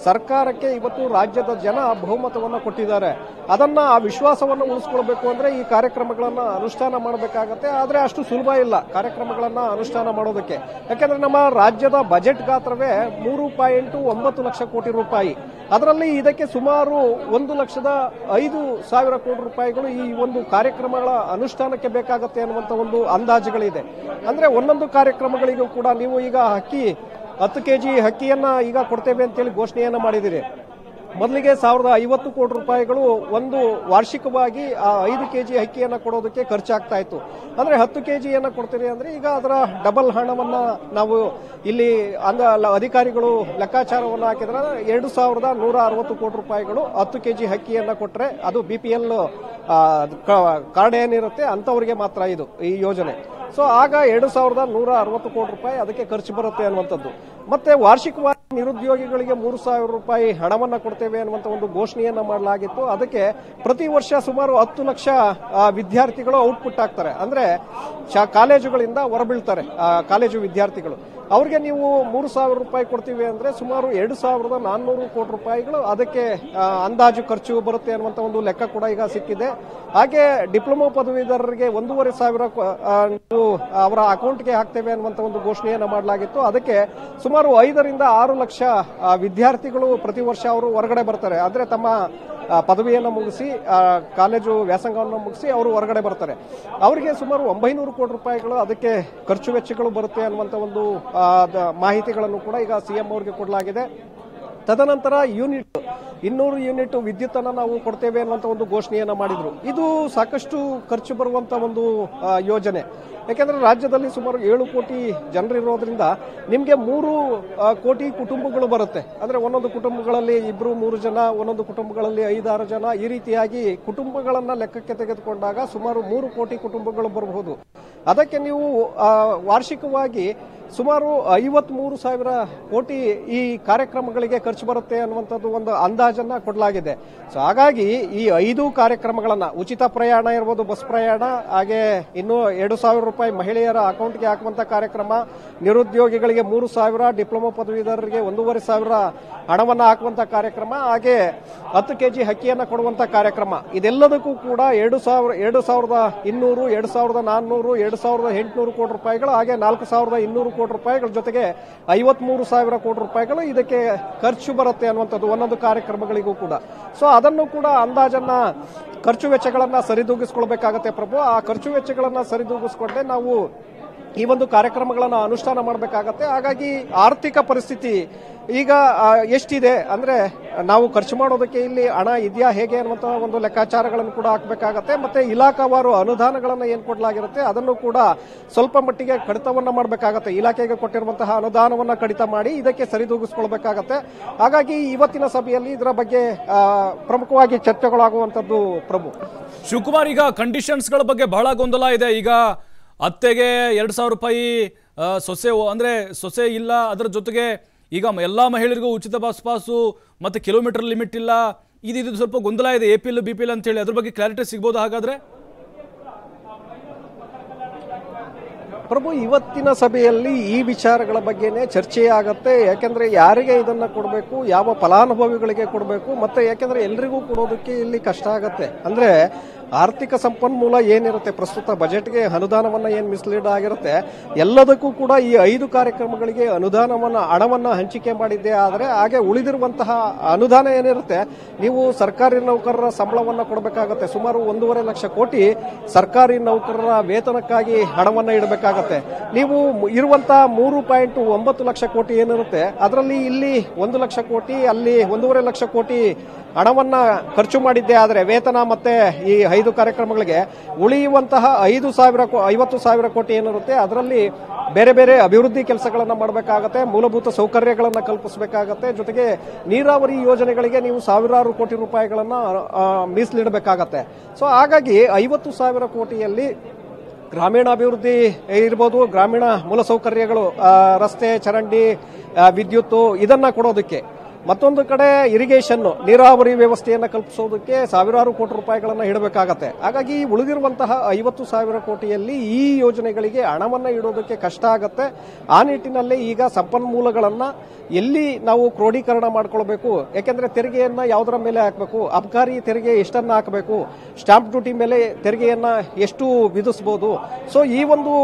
ಸರ್ಕಾರಕ್ಕೆ ಇವತ್ತು ರಾಜ್ಯದ ಜನ ಬಹುಮತವನ್ನ ಕೊಟ್ಟಿದ್ದಾರೆ. ಅದನ್ನ, ಆ ವಿಶ್ವಾಸವನ್ನು ಉಳಿಸ್ಕೊಳ್ಬೇಕು ಅಂದ್ರೆ ಈ ಕಾರ್ಯಕ್ರಮಗಳನ್ನ ಅನುಷ್ಠಾನ ಮಾಡಬೇಕಾಗತ್ತೆ. ಆದ್ರೆ ಅಷ್ಟು ಸುಲಭ ಇಲ್ಲ ಕಾರ್ಯಕ್ರಮಗಳನ್ನ ಅನುಷ್ಠಾನ ಮಾಡೋದಕ್ಕೆ. ಯಾಕೆಂದ್ರೆ ನಮ್ಮ ರಾಜ್ಯದ ಬಜೆಟ್ ಗಾತ್ರವೇ ಮೂರು ಪಾಯಿಂಟ್ ಒಂಬತ್ತು ಲಕ್ಷ ಕೋಟಿ ರೂಪಾಯಿ. ಅದರಲ್ಲಿ ಇದಕ್ಕೆ ಸುಮಾರು ಒಂದು ಲಕ್ಷದ ಐದು ಸಾವಿರ ಕೋಟಿ ರೂಪಾಯಿಗಳು ಈ ಒಂದು ಕಾರ್ಯಕ್ರಮಗಳ ಅನುಷ್ಠಾನಕ್ಕೆ ಬೇಕಾಗುತ್ತೆ ಅನ್ನುವಂಥ ಒಂದು ಅಂದಾಜುಗಳಿದೆ. ಅಂದರೆ ಒಂದೊಂದು ಕಾರ್ಯಕ್ರಮಗಳಿಗೂ ಕೂಡ ನೀವು ಈಗ ಅಕ್ಕಿ ಹತ್ತು ಕೆಜಿ ಅಕ್ಕಿಯನ್ನು ಈಗ ಕೊಡ್ತೇವೆ ಅಂತೇಳಿ ಘೋಷಣೆಯನ್ನು ಮಾಡಿದಿರಿ ಮೊದಲಿಗೆ ಸಾವಿರದ ಐವತ್ತು ಕೋಟಿ ರೂಪಾಯಿಗಳು ಒಂದು ವಾರ್ಷಿಕವಾಗಿ ಆ ಐದು ಕೆಜಿ ಅಕ್ಕಿಯನ್ನು ಕೊಡೋದಕ್ಕೆ ಖರ್ಚಾಗ್ತಾ ಇತ್ತು. ಅಂದರೆ ಹತ್ತು ಕೆಜಿಯನ್ನ ಕೊಡ್ತೀರಿ ಅಂದರೆ ಈಗ ಅದರ ಡಬಲ್ ಹಣವನ್ನು ನಾವು ಇಲ್ಲಿ ಅಂದ ಅಧಿಕಾರಿಗಳು ಲೆಕ್ಕಾಚಾರವನ್ನು ಹಾಕಿದ್ರೆ ಎರಡು ಸಾವಿರದ ನೂರ ಅರವತ್ತು ಕೋಟಿ ರೂಪಾಯಿಗಳು ಹತ್ತು ಕೆ ಜಿ ಅಕ್ಕಿಯನ್ನು ಕೊಟ್ಟರೆ ಅದು ಬಿ ಪಿ ಎಲ್ ಕಾರ್ಡ್ ಏನಿರುತ್ತೆ ಅಂಥವ್ರಿಗೆ ಮಾತ್ರ ಇದು ಈ ಯೋಜನೆ. ಸೊ ಆಗ ಎರಡು ಸಾವಿರದ ನೂರ ಅರವತ್ತು ಕೋಟಿ ರೂಪಾಯಿ ಅದಕ್ಕೆ ಖರ್ಚು ಬರುತ್ತೆ ಅನ್ನುವಂಥದ್ದು. ಮತ್ತೆ ವಾರ್ಷಿಕವಾಗಿ ನಿರುದ್ಯೋಗಿಗಳಿಗೆ ಮೂರು ಸಾವಿರ ರೂಪಾಯಿ ಹಣವನ್ನ ಕೊಡ್ತೇವೆ ಅನ್ನುವಂತ ಒಂದು ಘೋಷಣೆಯನ್ನ ಮಾಡಲಾಗಿತ್ತು. ಅದಕ್ಕೆ ಪ್ರತಿ ವರ್ಷ ಸುಮಾರು ಹತ್ತು ಲಕ್ಷ ವಿದ್ಯಾರ್ಥಿಗಳು ಔಟ್ಪುಟ್ ಆಗ್ತಾರೆ. ಅಂದ್ರೆ ಕಾಲೇಜುಗಳಿಂದ ಹೊರಬೀಳ್ತಾರೆ ಕಾಲೇಜು ವಿದ್ಯಾರ್ಥಿಗಳು. ಅವ್ರಿಗೆ ನೀವು ಮೂರು ಸಾವಿರ ರೂಪಾಯಿ ಕೊಡ್ತೀವಿ ಅಂದ್ರೆ ಸುಮಾರು ಎರಡು ಸಾವಿರದ ನಾನ್ನೂರು ಕೋಟಿ ರೂಪಾಯಿಗಳು ಅದಕ್ಕೆ ಅಂದಾಜು ಖರ್ಚು ಬರುತ್ತೆ ಅನ್ನುವಂತ ಒಂದು ಲೆಕ್ಕ ಕೂಡ ಈಗ ಸಿಕ್ಕಿದೆ. ಹಾಗೆ ಡಿಪ್ಲೊಮಾ ಪದವೀಧರರಿಗೆ ಒಂದೂವರೆ ಸಾವಿರ ಅವರ ಅಕೌಂಟ್ಗೆ ಹಾಕ್ತೇವೆ ಅನ್ನುವಂತ ಒಂದು ಘೋಷಣೆಯನ್ನ ಮಾಡಲಾಗಿತ್ತು. ಅದಕ್ಕೆ ಸುಮಾರು ಐದರಿಂದ ಆರು ಲಕ್ಷ ವಿದ್ಯಾರ್ಥಿಗಳು ಪ್ರತಿ ವರ್ಷ ಅವರು ಹೊರಗಡೆ ಬರ್ತಾರೆ. ಆದರೆ ತಮ್ಮ ಪದವಿಯನ್ನು ಮುಗಿಸಿ ಕಾಲೇಜು ವ್ಯಾಸಂಗವನ್ನು ಮುಗಿಸಿ ಅವರು ಹೊರಗಡೆ ಬರ್ತಾರೆ. ಅವರಿಗೆ ಸುಮಾರು ಒಂಬೈನೂರು ಕೋಟಿ ರೂಪಾಯಿಗಳು ಅದಕ್ಕೆ ಖರ್ಚು ವೆಚ್ಚಗಳು ಬರುತ್ತೆ ಅನ್ನುವಂಥ ಒಂದು ಮಾಹಿತಿಗಳನ್ನು ಕೂಡ ಈಗ ಸಿಎಂ ಅವರಿಗೆ ಕೊಡಲಾಗಿದೆ. ತದನಂತರ ಯೂನಿಟ್ ಇನ್ನೂರು ಯೂನಿಟ್ ವಿದ್ಯುತ್ತನ್ನು ನಾವು ಕೊಡ್ತೇವೆ ಅನ್ನುವಂಥ ಒಂದು ಘೋಷಣೆಯನ್ನ ಮಾಡಿದ್ರು. ಇದು ಸಾಕಷ್ಟು ಖರ್ಚು ಬರುವಂತ ಒಂದು ಯೋಜನೆ. ಯಾಕೆಂದರೆ ರಾಜ್ಯದಲ್ಲಿ ಸುಮಾರು ಏಳು ಕೋಟಿ ಜನರಿರೋದ್ರಿಂದ ನಿಮಗೆ ಮೂರು ಕೋಟಿ ಕುಟುಂಬಗಳು ಬರುತ್ತೆ. ಅಂದ್ರೆ ಒಂದೊಂದು ಕುಟುಂಬಗಳಲ್ಲಿ ಇಬ್ಬರು ಮೂರು ಜನ, ಒಂದೊಂದು ಕುಟುಂಬಗಳಲ್ಲಿ ಐದಾರು ಜನ, ಈ ರೀತಿಯಾಗಿ ಕುಟುಂಬಗಳನ್ನ ಲೆಕ್ಕಕ್ಕೆ ತೆಗೆದುಕೊಂಡಾಗ ಸುಮಾರು ಮೂರು ಕೋಟಿ ಕುಟುಂಬಗಳು ಬರಬಹುದು. ಅದಕ್ಕೆ ನೀವು ವಾರ್ಷಿಕವಾಗಿ ಸುಮಾರು ಐವತ್ಮೂರು ಸಾವಿರ ಕೋಟಿ ಈ ಕಾರ್ಯಕ್ರಮಗಳಿಗೆ ಖರ್ಚು ಬರುತ್ತೆ ಅನ್ನುವಂಥದ್ದು ಒಂದು ಅಂದಾಜನ್ನ ಕೊಡಲಾಗಿದೆ. ಸೊ ಹಾಗಾಗಿ ಈ ಐದು ಕಾರ್ಯಕ್ರಮಗಳನ್ನ, ಉಚಿತ ಪ್ರಯಾಣ ಇರ್ಬೋದು, ಬಸ್ ಪ್ರಯಾಣ, ಹಾಗೆ ಇನ್ನು ಎರಡು ಸಾವಿರ ರೂಪಾಯಿ ಮಹಿಳೆಯರ ಅಕೌಂಟ್ಗೆ ಹಾಕುವಂತ ಕಾರ್ಯಕ್ರಮ, ನಿರುದ್ಯೋಗಿಗಳಿಗೆ ಮೂರು ಸಾವಿರ, ಡಿಪ್ಲೊಮಾ ಪದವೀಧರರಿಗೆ ಒಂದೂವರೆ ಸಾವಿರ ಹಣವನ್ನ ಹಾಕುವಂತ ಕಾರ್ಯಕ್ರಮ, ಹಾಗೆ ಹತ್ತು ಕೆ ಜಿ ಹಕ್ಕಿಯನ್ನ ಕೊಡುವಂತ ಕಾರ್ಯಕ್ರಮ. ಇದೆಲ್ಲದಕ್ಕೂ ಕೂಡ ಎರಡು ಸಾವಿರ, ಎರಡು ಸಾವಿರದ ಇನ್ನೂರು, ಎರಡು ಸಾವಿರದ ನಾನ್ನೂರು, ಎರಡು ಸಾವಿರದ ಎಂಟುನೂರು ಕೋಟಿ ರೂಪಾಯಿಗಳು, ಹಾಗೆ ನಾಲ್ಕು ಸಾವಿರದ ಇನ್ನೂರು ಕೋಟಿ ರೂಪಾಯಿಗಳ ಜೊತೆಗೆ ಐವತ್ಮೂರು ಸಾವಿರ ಕೋಟಿ ರೂಪಾಯಿಗಳು ಇದಕ್ಕೆ ಖರ್ಚು ಬರುತ್ತೆ ಅನ್ನುವಂಥದ್ದು ಒಂದೊಂದು ಕಾರ್ಯಕ್ರಮಗಳಿಗೂ ಕೂಡ. ಸೊ ಅದನ್ನು ಕೂಡ ಅಂದಾಜನ್ನ, ಖರ್ಚು ವೆಚ್ಚಗಳನ್ನ ಸರಿದೂಗಿಸ್ಕೊಳ್ಬೇಕಾಗತ್ತೆ ಪ್ರಭು. ಆ ಖರ್ಚು ವೆಚ್ಚಗಳನ್ನ ಸರಿದೂಗಿಸ್ಕೊಂಡೆ ನಾವು ಈ ಒಂದು ಕಾರ್ಯಕ್ರಮಗಳನ್ನು ಅನುಷ್ಠಾನ ಮಾಡಬೇಕಾಗತ್ತೆ. ಹಾಗಾಗಿ ಆರ್ಥಿಕ ಪರಿಸ್ಥಿತಿ ಈಗ ಎಷ್ಟಿದೆ ಅಂದ್ರೆ ನಾವು ಖರ್ಚು ಮಾಡೋದಕ್ಕೆ ಇಲ್ಲಿ ಹಣ ಇದೆಯಾ ಹೇಗೆ ಅನ್ನುವಂತಹ ಒಂದು ಲೆಕ್ಕಾಚಾರಗಳನ್ನು ಕೂಡ ಹಾಕಬೇಕಾಗತ್ತೆ. ಮತ್ತೆ ಇಲಾಖಾವಾರು ಅನುದಾನಗಳನ್ನು ಏನ್ ಕೊಡಲಾಗಿರುತ್ತೆ ಅದನ್ನು ಕೂಡ ಸ್ವಲ್ಪ ಮಟ್ಟಿಗೆ ಕಡಿತವನ್ನ ಮಾಡಬೇಕಾಗತ್ತೆ. ಇಲಾಖೆಗೆ ಕೊಟ್ಟಿರುವಂತಹ ಅನುದಾನವನ್ನ ಕಡಿತ ಮಾಡಿ ಇದಕ್ಕೆ ಸರಿದೂಗಿಸ್ಕೊಳ್ಬೇಕಾಗತ್ತೆ. ಹಾಗಾಗಿ ಇವತ್ತಿನ ಸಭೆಯಲ್ಲಿ ಇದರ ಬಗ್ಗೆ ಪ್ರಮುಖವಾಗಿ ಚರ್ಚೆಗಳಾಗುವಂತದ್ದು ಪ್ರಭು ಶಿವಕುಮಾರ್, ಈಗ ಕಂಡೀಷನ್ಸ್ಗಳ ಬಗ್ಗೆ ಬಹಳ ಗೊಂದಲ ಇದೆ. ಈಗ ಅತ್ತೆಗೆ ಎರಡು ಸಾವಿರ ರೂಪಾಯಿ ಸೊಸೆ ಅಂದರೆ ಸೊಸೆ ಇಲ್ಲ, ಅದರ ಜೊತೆಗೆ ಈಗ ಎಲ್ಲ ಮಹಿಳೆಯರಿಗೂ ಉಚಿತ ಬಸ್ ಪಾಸು ಮತ್ತು ಕಿಲೋಮೀಟರ್ ಲಿಮಿಟ್ ಇಲ್ಲ. ಇದು ಇದು ಸ್ವಲ್ಪ ಗೊಂದಲ ಇದೆ A P L B P L ಅಂತೇಳಿ ಅದ್ರ ಬಗ್ಗೆ ಕ್ಲಾರಿಟಿ ಸಿಗ್ಬೋದು ಹಾಗಾದರೆ? ಪ್ರಭು, ಇವತ್ತಿನ ಸಭೆಯಲ್ಲಿ ಈ ವಿಚಾರಗಳ ಬಗ್ಗೆನೇ ಚರ್ಚೆ ಆಗತ್ತೆ. ಯಾಕೆಂದ್ರೆ ಯಾರಿಗೆ ಇದನ್ನ ಕೊಡಬೇಕು, ಯಾವ ಫಲಾನುಭವಿಗಳಿಗೆ ಕೊಡಬೇಕು, ಮತ್ತೆ ಯಾಕೆಂದ್ರೆ ಎಲ್ರಿಗೂ ಕೊಡೋದಕ್ಕೆ ಇಲ್ಲಿ ಕಷ್ಟ ಆಗತ್ತೆ. ಅಂದ್ರೆ ಆರ್ಥಿಕ ಸಂಪನ್ಮೂಲ ಏನಿರುತ್ತೆ? ಪ್ರಸ್ತುತ ಬಜೆಟ್ಗೆ ಅನುದಾನವನ್ನ ಏನು ಮಿಸ್ಲೀಡ್ ಆಗಿರುತ್ತೆ? ಎಲ್ಲದಕ್ಕೂ ಕೂಡ ಈ ಐದು ಕಾರ್ಯಕ್ರಮಗಳಿಗೆ ಅನುದಾನವನ್ನ, ಹಣವನ್ನು ಹಂಚಿಕೆ ಮಾಡಿದ್ದೆ ಆದರೆ ಹಾಗೆ ಉಳಿದಿರುವಂತಹ ಅನುದಾನ ಏನಿರುತ್ತೆ, ನೀವು ಸರ್ಕಾರಿ ನೌಕರರ ಸಂಬಳವನ್ನ ಕೊಡಬೇಕಾಗತ್ತೆ. ಸುಮಾರು ಒಂದೂವರೆ ಲಕ್ಷ ಕೋಟಿ ಸರ್ಕಾರಿ ನೌಕರರ ವೇತನಕ್ಕಾಗಿ ಹಣವನ್ನ ಇಡಬೇಕಾಗತ್ತೆ. ನೀವು ಇರುವಂತಹ ಮೂರು ಪಾಯಿಂಟ್ ಒಂಬತ್ತು ಲಕ್ಷ ಕೋಟಿ ಏನಿರುತ್ತೆ, ಅದರಲ್ಲಿ ಇಲ್ಲಿ ಒಂದು ಲಕ್ಷ ಕೋಟಿ, ಅಲ್ಲಿ ಒಂದೂವರೆ ಲಕ್ಷ ಕೋಟಿ ಹಣವನ್ನ ಖರ್ಚು ಮಾಡಿದ್ದೆ ಆದರೆ ವೇತನ ಮತ್ತೆ ಈ ಐದು ಕಾರ್ಯಕ್ರಮಗಳಿಗೆ ಉಳಿಯುವಂತಹ ಐದು ಸಾವಿರ ಐವತ್ತು ಸಾವಿರ ಕೋಟಿ ಏನಿರುತ್ತೆ, ಅದರಲ್ಲಿ ಬೇರೆ ಬೇರೆ ಅಭಿವೃದ್ಧಿ ಕೆಲಸಗಳನ್ನು ಮಾಡಬೇಕಾಗತ್ತೆ, ಮೂಲಭೂತ ಸೌಕರ್ಯಗಳನ್ನು ಕಲ್ಪಿಸಬೇಕಾಗತ್ತೆ, ಜೊತೆಗೆ ನೀರಾವರಿ ಯೋಜನೆಗಳಿಗೆ ನೀವು ಸಾವಿರಾರು ಕೋಟಿ ರೂಪಾಯಿಗಳನ್ನು ಮೀಸಲಿಡಬೇಕಾಗತ್ತೆ. ಸೊ ಹಾಗಾಗಿ ಐವತ್ತು ಸಾವಿರ ಕೋಟಿಯಲ್ಲಿ ಗ್ರಾಮೀಣಾಭಿವೃದ್ಧಿ ಇರ್ಬೋದು, ಗ್ರಾಮೀಣ ಮೂಲಸೌಕರ್ಯಗಳು ರಸ್ತೆ, ಚರಂಡಿ ವಿದ್ಯುತ್ತು ಇದನ್ನು ಕೊಡೋದಕ್ಕೆ ಮತ್ತೊಂದು ಕಡೆ ಇರಿಗೇಷನ್ನು ನೀರಾವರಿ ವ್ಯವಸ್ಥೆಯನ್ನು ಕಲ್ಪಿಸೋದಕ್ಕೆ ಸಾವಿರಾರು ಕೋಟಿ ರೂಪಾಯಿಗಳನ್ನು ಇಡಬೇಕಾಗತ್ತೆ. ಹಾಗಾಗಿ ಉಳಿದಿರುವಂತಹ ಐವತ್ತು ಸಾವಿರ ಕೋಟಿಯಲ್ಲಿ ಈ ಯೋಜನೆಗಳಿಗೆ ಹಣವನ್ನು ಇಡೋದಕ್ಕೆ ಕಷ್ಟ ಆಗತ್ತೆ. ಆ ನಿಟ್ಟಿನಲ್ಲಿ ಈಗ ಸಂಪನ್ಮೂಲಗಳನ್ನು ಎಲ್ಲಿ ನಾವು ಕ್ರೋಢೀಕರಣ ಮಾಡ್ಕೊಳ್ಬೇಕು, ಯಾಕೆಂದ್ರೆ ತೆರಿಗೆಯನ್ನ ಯಾವುದರ ಮೇಲೆ ಹಾಕಬೇಕು, ಅಬಕಾರಿ ತೆರಿಗೆ ಎಷ್ಟನ್ನು ಹಾಕಬೇಕು, ಸ್ಟಾಂಪ್ ಡ್ಯೂಟಿ ಮೇಲೆ ತೆರಿಗೆಯನ್ನ ಎಷ್ಟು ವಿಧಿಸಬಹುದು ಸೊ ಈ ಒಂದು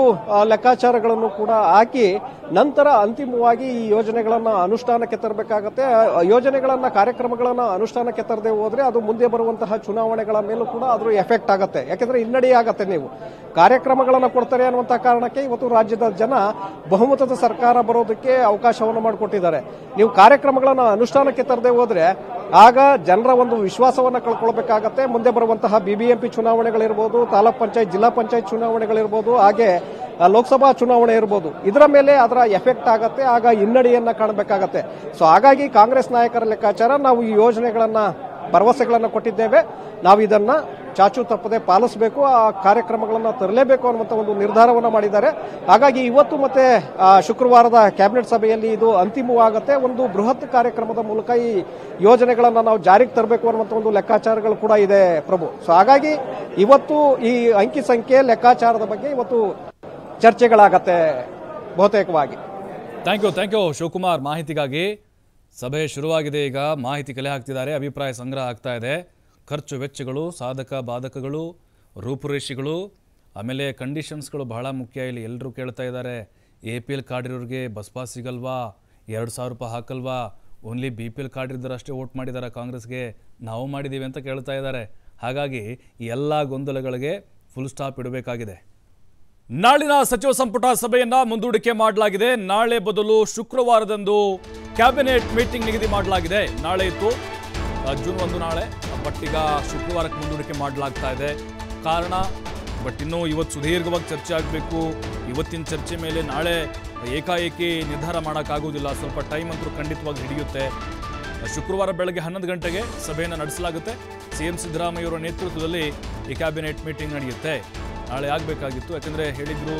ಲೆಕ್ಕಾಚಾರಗಳನ್ನು ಕೂಡ ಹಾಕಿ ನಂತರ ಅಂತಿಮವಾಗಿ ಈ ಯೋಜನೆಗಳನ್ನು ಅನುಷ್ಠಾನಕ್ಕೆ ತರಬೇಕಾಗತ್ತೆ. ಯೋಜನೆಗಳನ್ನ, ಕಾರ್ಯಕ್ರಮಗಳನ್ನ ಅನುಷ್ಠಾನಕ್ಕೆ ತರದೆ ಹೋದ್ರೆ ಅದು ಮುಂದೆ ಬರುವಂತಹ ಚುನಾವಣೆಗಳ ಮೇಲೂ ಕೂಡ ಅದ್ರ ಎಫೆಕ್ಟ್ ಆಗುತ್ತೆ. ಯಾಕೆಂದ್ರೆ ಹಿನ್ನಡೆ ಆಗತ್ತೆ ನೀವು. ಕಾರ್ಯಕ್ರಮಗಳನ್ನ ಕೊಡ್ತಾರೆ ಅನ್ನುವಂಥ ಕಾರಣಕ್ಕೆ ಇವತ್ತು ರಾಜ್ಯದ ಜನ ಬಹುಮತದ ಸರ್ಕಾರ ಬರೋದಕ್ಕೆ ಅವಕಾಶವನ್ನು ಮಾಡಿಕೊಟ್ಟಿದ್ದಾರೆ. ನೀವು ಕಾರ್ಯಕ್ರಮಗಳನ್ನ ಅನುಷ್ಠಾನಕ್ಕೆ ತರದೆ ಹೋದ್ರೆ ಆಗ ಜನರ ಒಂದು ವಿಶ್ವಾಸವನ್ನ ಕಳ್ಕೊಳ್ಬೇಕಾಗತ್ತೆ. ಮುಂದೆ ಬರುವಂತಹ ಬಿಬಿಎಂಪಿ ಚುನಾವಣೆಗಳಿರ್ಬೋದು, ತಾಲೂಕ್ ಪಂಚಾಯತ್, ಜಿಲ್ಲಾ ಪಂಚಾಯತ್ ಚುನಾವಣೆಗಳಿರ್ಬೋದು, ಹಾಗೆ ಲೋಕಸಭಾ ಚುನಾವಣೆ ಇರ್ಬೋದು. ಇದರ ಮೇಲೆ ಅದರ ಎಫೆಕ್ಟ್ ಆಗತ್ತೆ, ಆಗ ಹಿನ್ನಡೆಯನ್ನು ಕಾಣಬೇಕಾಗತ್ತೆ. ಸೊ ಹಾಗಾಗಿ ಕಾಂಗ್ರೆಸ್ ನಾಯಕರ ಲೆಕ್ಕಾಚಾರ, ನಾವು ಈ ಯೋಜನೆಗಳನ್ನು, ಭರವಸೆಗಳನ್ನು ಕೊಟ್ಟಿದ್ದೇವೆ. ನಾವು ಇದನ್ನ ಚಾಚು ತಪ್ಪದೆ ಪಾಲಿಸಬೇಕು, ಆ ಕಾರ್ಯಕ್ರಮಗಳನ್ನು ತರಲೇಬೇಕು ಅನ್ನುವಂಥ ಒಂದು ನಿರ್ಧಾರವನ್ನು ಮಾಡಿದ್ದಾರೆ. ಹಾಗಾಗಿ ಇವತ್ತು ಮತ್ತೆ ಶುಕ್ರವಾರದ ಕ್ಯಾಬಿನೆಟ್ ಸಭೆಯಲ್ಲಿ ಇದು ಅಂತಿಮವಾಗುತ್ತೆ. ಒಂದು ಬೃಹತ್ ಕಾರ್ಯಕ್ರಮದ ಮೂಲಕ ಈ ಯೋಜನೆಗಳನ್ನು ನಾವು ಜಾರಿಗೆ ತರಬೇಕು ಅನ್ನುವಂಥ ಒಂದು ಲೆಕ್ಕಾಚಾರಗಳು ಕೂಡ ಇದೆ ಪ್ರಭು. ಸೊ ಹಾಗಾಗಿ ಇವತ್ತು ಈ ಅಂಕಿ ಸಂಖ್ಯೆ, ಲೆಕ್ಕಾಚಾರದ ಬಗ್ಗೆ ಇವತ್ತು ಚರ್ಚೆಗಳಾಗತ್ತೆ ಬಹುತೇಕವಾಗಿ. Thank you thank you Shivakumar. ಮಾಹಿತಿಗಾಗಿ ಸಭೆ ಶುರುವಾಗಿದೆ. ಈಗ ಮಾಹಿತಿ ಕಲೆ ಹಾಕ್ತಿದ್ದಾರೆ. ಅಭಿಪ್ರಾಯ ಸಂಗ್ರಹ ಆಗ್ತಾ ಇದೆ. ಖರ್ಚು ವೆಚ್ಚಗಳು, ಸಾಧಕ ಬಾಧಕಗಳು, ರೂಪುರೇಷೆಗಳು, ಆಮೇಲೆ ಕಂಡೀಷನ್ಸ್ಗಳು ಬಹಳ ಮುಖ್ಯ. ಇಲ್ಲಿ ಎಲ್ಲರೂ ಕೇಳ್ತಾ ಇದ್ದಾರೆ. ಎ ಪಿ ಎಲ್ ಕಾರ್ಡ್ ಇರೋರಿಗೆ ಬಸ್ ಪಾಸ್ ಸಿಗಲ್ವಾ? ಎರಡು ಸಾವಿರ ರೂಪಾಯಿ ಹಾಕಲ್ವಾ? Only B P L card ಇದ್ದರಷ್ಟೇ vote ಮಾಡಿದ್ದಾರೆ ಕಾಂಗ್ರೆಸ್ಗೆ? ನಾವು ಮಾಡಿದ್ದೀವಿ ಅಂತ ಕೇಳ್ತಾ ಇದ್ದಾರೆ. ಹಾಗಾಗಿ ಎಲ್ಲ ಗೊಂದಲಗಳಿಗೆ ಫುಲ್ ಸ್ಟಾಪ್ ಇಡಬೇಕಾಗಿದೆ. ನಾಳಿನ ಸಚಿವ ಸಂಪುಟ ಸಭೆಯನ್ನ ಮುಂದೂಡಿಕೆ ಮಾಡಲಾಗಿದೆ. ನಾಳೆ ಬದಲು ಶುಕ್ರವಾರದಂದು ಕ್ಯಾಬಿನೆಟ್ ಮೀಟಿಂಗ್ ನಿಗದಿ ಮಾಡಲಾಗಿದೆ. ನಾಳೆ ಇತ್ತು. ಜೂನ್ ಒಂದು ನಾಳೆ. ಬಟ್ ಈಗ ಶುಕ್ರವಾರಕ್ಕೆ ಮುಂದೂಡಿಕೆ ಮಾಡಲಾಗ್ತಾ ಇದೆ. ಕಾರಣ, ಬಟ್ ಇನ್ನೂ ಇವತ್ತು ಸುದೀರ್ಘವಾಗಿ ಚರ್ಚೆ ಆಗಬೇಕು. ಇವತ್ತಿನ ಚರ್ಚೆ ಮೇಲೆ ನಾಳೆ ಏಕಾಏಕಿ ನಿರ್ಧಾರ ಮಾಡೋಕ್ಕಾಗೋದಿಲ್ಲ. ಸ್ವಲ್ಪ ಟೈಮ್ ಅಂತೂ ಖಂಡಿತವಾಗಿ ಹಿಡಿಯುತ್ತೆ. ಶುಕ್ರವಾರ ಬೆಳಗ್ಗೆ ಹನ್ನೊಂದು ಗಂಟೆಗೆ ಸಭೆಯನ್ನು ನಡೆಸಲಾಗುತ್ತೆ. ಸಿ ಎಂ ಸಿದ್ದರಾಮಯ್ಯವರ ನೇತೃತ್ವದಲ್ಲಿ ಈ ಕ್ಯಾಬಿನೆಟ್ ಮೀಟಿಂಗ್ ನಡೆಯುತ್ತೆ. ನಾಳೆ ಆಗಬೇಕಾಗಿತ್ತು. ಯಾಕೆಂದರೆ ಹೇಳಿದ್ರು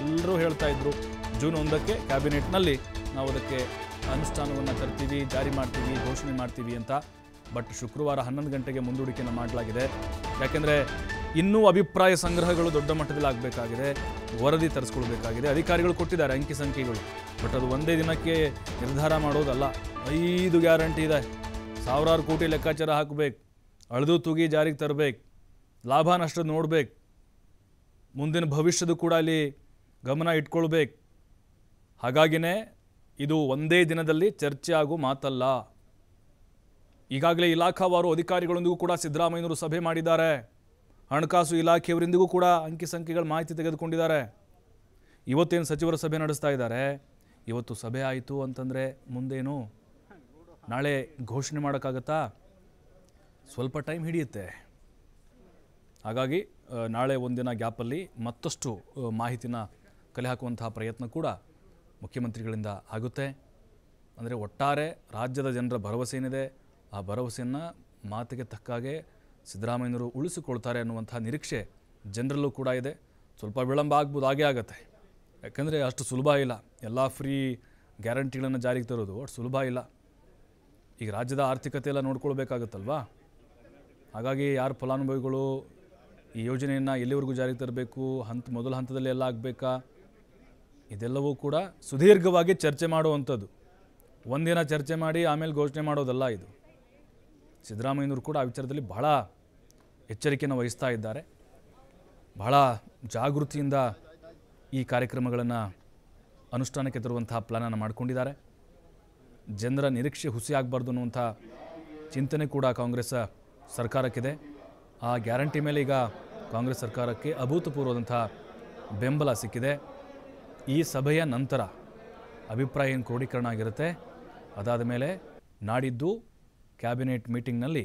ಎಲ್ಲರೂ ಹೇಳ್ತಾ ಇದ್ದರು ಜೂನ್ ಒಂದಕ್ಕೆ ಕ್ಯಾಬಿನೆಟ್ನಲ್ಲಿ ನಾವು ಅದಕ್ಕೆ ಅನುಷ್ಠಾನವನ್ನು ತರ್ತೀವಿ, ಜಾರಿ ಮಾಡ್ತೀವಿ, ಘೋಷಣೆ ಮಾಡ್ತೀವಿ ಅಂತ. ಬಟ್ ಶುಕ್ರವಾರ ಹನ್ನೊಂದು ಗಂಟೆಗೆ ಮುಂದೂಡಿಕೆಯನ್ನು ಮಾಡಲಾಗಿದೆ. ಯಾಕೆಂದರೆ ಇನ್ನೂ ಅಭಿಪ್ರಾಯ ಸಂಗ್ರಹಗಳು ದೊಡ್ಡ ಮಟ್ಟದಲ್ಲಿ ಆಗಬೇಕಾಗಿದೆ. ವರದಿ ತರಿಸ್ಕೊಳ್ಬೇಕಾಗಿದೆ. ಅಧಿಕಾರಿಗಳು ಕೊಟ್ಟಿದ್ದಾರೆ ಅಂಕಿ ಸಂಖ್ಯೆಗಳು. ಬಟ್ ಅದು ಒಂದೇ ದಿನಕ್ಕೆ ನಿರ್ಧಾರ ಮಾಡೋದಲ್ಲ. ಐದು ಗ್ಯಾರಂಟಿ ಇದೆ. ಸಾವಿರಾರು ಕೋಟಿ ಲೆಕ್ಕಾಚಾರ ಹಾಕಬೇಕು. ಅಳೆದು ತೂಗಿ ಜಾರಿಗೆ ತರಬೇಕು. ಲಾಭ, ನಷ್ಟ ನೋಡ್ಬೇಕು. ಮುಂದಿನ ಭವಿಷ್ಯದ ಕೂಡ ಅಲ್ಲಿ ಗಮನ ಇಟ್ಕೊಳ್ಬೇಕು. ಹಾಗಾಗಿನೇ ಇದು ಒಂದೇ ದಿನದಲ್ಲಿ ಚರ್ಚೆ ಆಗೋ ಮಾತಲ್ಲ. ಈಗಾಗಲೇ ಇಲಾಖಾವಾರು ಅಧಿಕಾರಿಗಳೊಂದಿಗೂ ಕೂಡ ಸಿದ್ದರಾಮಯ್ಯನವರು ಸಭೆ ಮಾಡಿದ್ದಾರೆ. ಹಣಕಾಸು ಇಲಾಖೆಯವರಿಂದಿಗೂ ಕೂಡ ಅಂಕಿ ಸಂಖ್ಯೆಗಳ ಮಾಹಿತಿ ತೆಗೆದುಕೊಂಡಿದ್ದಾರೆ. ಇವತ್ತೇನು ಸಚಿವರ ಸಭೆ ನಡೆಸ್ತಾ ಇದ್ದಾರೆ? ಇವತ್ತು ಸಭೆ ಆಯಿತು ಅಂತಂದರೆ ಮುಂದೇನು? ನಾಳೆ ಘೋಷಣೆ ಮಾಡೋಕ್ಕಾಗತ್ತಾ? ಸ್ವಲ್ಪ ಟೈಮ್ ಹಿಡಿಯುತ್ತೆ. ಹಾಗಾಗಿ ನಾಳೆ ಒಂದಿನ ಗ್ಯಾಪಲ್ಲಿ ಮತ್ತಷ್ಟು ಮಾಹಿತಿನ ಕಲೆ ಹಾಕುವಂತಹ ಪ್ರಯತ್ನ ಕೂಡ ಮುಖ್ಯಮಂತ್ರಿಗಳಿಂದ ಆಗುತ್ತೆ. ಅಂದರೆ ಒಟ್ಟಾರೆ ರಾಜ್ಯದ ಜನರ ಭರವಸೆ ಏನಿದೆ, ಆ ಭರವಸೆಯನ್ನು ಮಾತಿಗೆ ತಕ್ಕಾಗೆ ಸಿದ್ದರಾಮಯ್ಯನವರು ಉಳಿಸಿಕೊಳ್ತಾರೆ ಅನ್ನುವಂಥ ನಿರೀಕ್ಷೆ ಜನರಲ್ಲೂ ಕೂಡ ಇದೆ. ಸ್ವಲ್ಪ ವಿಳಂಬ ಆಗ್ಬೋದು, ಹಾಗೇ ಆಗುತ್ತೆ. ಯಾಕಂದರೆ ಅಷ್ಟು ಸುಲಭ ಇಲ್ಲ. ಎಲ್ಲ ಫ್ರೀ ಗ್ಯಾರಂಟಿಗಳನ್ನು ಜಾರಿಗೆ ತರೋದು ಅಷ್ಟು ಸುಲಭ ಇಲ್ಲ. ಈಗ ರಾಜ್ಯದ ಆರ್ಥಿಕತೆ ಎಲ್ಲ ನೋಡ್ಕೊಳ್ಬೇಕಾಗತ್ತಲ್ವಾ? ಹಾಗಾಗಿ ಯಾರು ಫಲಾನುಭವಿಗಳು ಈ ಯೋಜನೆಯನ್ನು ಎಲ್ಲಿವರೆಗೂ ಜಾರಿಗೆ ತರಬೇಕು? ಹಂತ, ಮೊದಲ ಹಂತದಲ್ಲಿ ಎಲ್ಲ ಆಗಬೇಕಾ? ಇದೆಲ್ಲವೂ ಕೂಡ ಸುದೀರ್ಘವಾಗಿ ಚರ್ಚೆ ಮಾಡುವಂಥದ್ದು. ಒಂದಿನ ಚರ್ಚೆ ಮಾಡಿ, ಆಮೇಲೆ ಘೋಷಣೆ ಮಾಡೋದಲ್ಲ ಇದು. ಸಿದ್ದರಾಮಯ್ಯನವರು ಕೂಡ ಆ ವಿಚಾರದಲ್ಲಿ ಬಹಳ ಎಚ್ಚರಿಕೆಯನ್ನು ವಹಿಸ್ತಾ ಇದ್ದಾರೆ. ಬಹಳ ಜಾಗೃತಿಯಿಂದ ಈ ಕಾರ್ಯಕ್ರಮಗಳನ್ನು ಅನುಷ್ಠಾನಕ್ಕೆ ತರುವಂತಹ ಪ್ಲಾನನ್ನು ಮಾಡಿಕೊಂಡಿದ್ದಾರೆ. ಜನರ ನಿರೀಕ್ಷೆ ಹುಸಿಯಾಗಬಾರ್ದು ಅನ್ನುವಂಥ ಚಿಂತನೆ ಕೂಡ ಕಾಂಗ್ರೆಸ್ ಸರ್ಕಾರಕ್ಕಿದೆ. ಆ ಗ್ಯಾರಂಟಿ ಮೇಲೆ ಈಗ ಕಾಂಗ್ರೆಸ್ ಸರ್ಕಾರಕ್ಕೆ ಅಭೂತಪೂರ್ವದಂತಹ ಬೆಂಬಲ ಸಿಕ್ಕಿದೆ. ಈ ಸಭೆಯ ನಂತರ ಅಭಿಪ್ರಾಯ ಏನು ಕ್ರೋಢೀಕರಣ ಆಗಿರುತ್ತೆ? ಅದಾದ ಮೇಲೆ ನಾಡಿದ್ದು ಕ್ಯಾಬಿನೆಟ್ ಮೀಟಿಂಗ್ನಲ್ಲಿ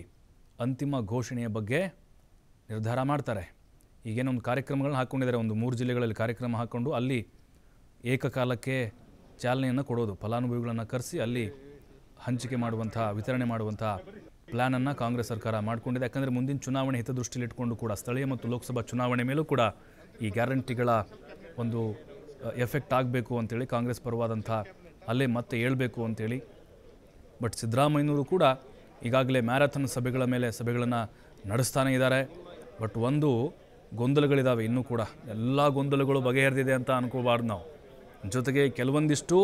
ಅಂತಿಮ ಘೋಷಣೆಯ ಬಗ್ಗೆ ನಿರ್ಧಾರ ಮಾಡ್ತಾರೆ. ಈಗೇನೊಂದು ಕಾರ್ಯಕ್ರಮಗಳನ್ನ ಹಾಕ್ಕೊಂಡಿದ್ದಾರೆ ಒಂದು ಮೂರು ಜಿಲ್ಲೆಗಳಲ್ಲಿ ಕಾರ್ಯಕ್ರಮ ಹಾಕ್ಕೊಂಡು ಅಲ್ಲಿ ಏಕಕಾಲಕ್ಕೆ ಚಾಲನೆಯನ್ನು ಕೊಡೋದು, ಫಲಾನುಭವಿಗಳನ್ನು ಕರೆಸಿ ಅಲ್ಲಿ ಹಂಚಿಕೆ ಮಾಡುವಂಥ, ವಿತರಣೆ ಮಾಡುವಂಥ ಪ್ಲ್ಯಾನನ್ನು ಕಾಂಗ್ರೆಸ್ ಸರ್ಕಾರ ಮಾಡಿಕೊಂಡಿದೆ. ಯಾಕಂದರೆ ಮುಂದಿನ ಚುನಾವಣೆ ಹಿತದೃಷ್ಟಿಯಲ್ಲಿ ಇಟ್ಕೊಂಡು ಕೂಡ ಸ್ಥಳೀಯ ಮತ್ತು ಲೋಕಸಭಾ ಚುನಾವಣೆ ಮೇಲೂ ಕೂಡ ಈ ಗ್ಯಾರಂಟಿಗಳ ಒಂದು ಎಫೆಕ್ಟ್ ಆಗಬೇಕು ಅಂತೇಳಿ ಕಾಂಗ್ರೆಸ್ ಪರವಾದಂಥ ಅಲ್ಲೇ ಮತ್ತೆ ಹೇಳಬೇಕು ಅಂತೇಳಿ. ಬಟ್ ಸಿದ್ದರಾಮಯ್ಯನವರು ಕೂಡ ಈಗಾಗಲೇ ಮ್ಯಾರಥಾನ್ ಸಭೆಗಳ ಮೇಲೆ ಸಭೆಗಳನ್ನು ನಡೆಸ್ತಾನೆ ಇದ್ದಾರೆ. ಬಟ್ ಒಂದು ಗೊಂದಲಗಳಿದ್ದಾವೆ ಇನ್ನೂ ಕೂಡ. ಎಲ್ಲ ಗೊಂದಲಗಳು ಬಗೆಹರಿದಿದೆ ಅಂತ ಅನ್ಕೋಬಾರ್ದು ನಾವು. ಜೊತೆಗೆ ಕೆಲವೊಂದಿಷ್ಟು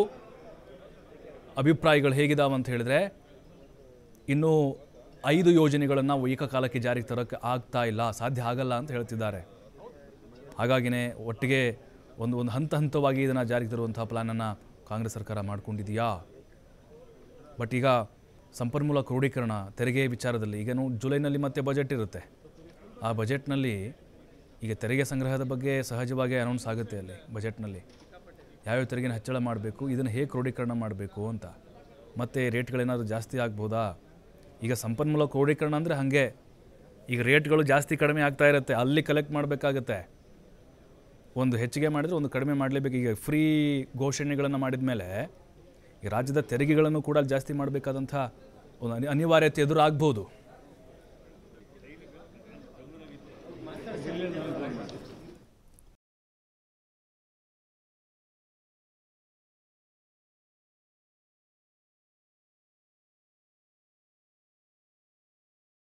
ಅಭಿಪ್ರಾಯಗಳು ಹೇಗಿದ್ದಾವೆ ಅಂತ ಹೇಳಿದ್ರೆ, ಇನ್ನೂ ಐದು ಯೋಜನೆಗಳನ್ನು ಏಕಕಾಲಕ್ಕೆ ಜಾರಿಗೆ ತರೋಕ್ಕೆ ಆಗ್ತಾ ಇಲ್ಲ, ಸಾಧ್ಯ ಆಗಲ್ಲ ಅಂತ ಹೇಳ್ತಿದ್ದಾರೆ. ಹಾಗಾಗಿನೇ ಒಟ್ಟಿಗೆ ಒಂದು ಒಂದು ಹಂತ ಹಂತವಾಗಿ ಇದನ್ನು ಜಾರಿಗೆ ತರುವಂಥ ಪ್ಲಾನನ್ನು ಕಾಂಗ್ರೆಸ್ ಸರ್ಕಾರ ಮಾಡಿಕೊಂಡಿದೆಯಾ? ಬಟ್ ಈಗ ಸಂಪನ್ಮೂಲ ಕ್ರೋಢೀಕರಣ ತೆರಿಗೆ ವಿಚಾರದಲ್ಲಿ ಈಗೇನು ಜುಲೈನಲ್ಲಿ ಮತ್ತೆ ಬಜೆಟ್ ಇರುತ್ತೆ. ಆ ಬಜೆಟ್ನಲ್ಲಿ ಈಗ ತೆರಿಗೆ ಸಂಗ್ರಹದ ಬಗ್ಗೆ ಸಹಜವಾಗಿ ಅನೌನ್ಸ್ ಆಗುತ್ತೆ ಅಲ್ಲಿ ಬಜೆಟ್ನಲ್ಲಿ. ಯಾವ್ಯಾವ ತೆರಿಗೆನ ಹೆಚ್ಚಳ ಮಾಡಬೇಕು, ಇದನ್ನು ಹೇಗೆ ಕ್ರೋಢೀಕರಣ ಮಾಡಬೇಕು ಅಂತ. ಮತ್ತು ರೇಟ್ಗಳೇನಾದರೂ ಜಾಸ್ತಿ ಆಗ್ಬೋದಾ? ಈಗ ಸಂಪನ್ಮೂಲ ಕ್ರೋಢೀಕರಣ ಅಂದರೆ ಹಾಗೆ. ಈಗ ರೇಟ್ಗಳು ಜಾಸ್ತಿ ಕಡಿಮೆ ಆಗ್ತಾ ಇರುತ್ತೆ, ಅಲ್ಲಿ ಕಲೆಕ್ಟ್ ಮಾಡಬೇಕಾಗತ್ತೆ. ಒಂದು ಹೆಚ್ಚಿಗೆ ಮಾಡಿದರೆ ಒಂದು ಕಡಿಮೆ ಮಾಡಲೇಬೇಕು. ಈಗ ಫ್ರೀ ಘೋಷಣೆಗಳನ್ನು ಮಾಡಿದ ಮೇಲೆ ಈ ರಾಜ್ಯದ ತೆರಿಗೆಗಳನ್ನು ಕೂಡ ಜಾಸ್ತಿ ಮಾಡಬೇಕಾದಂಥ ಒಂದು ಅನಿ, ಅನಿವಾರ್ಯತೆ ಎದುರಾಗ್ಬೋದು.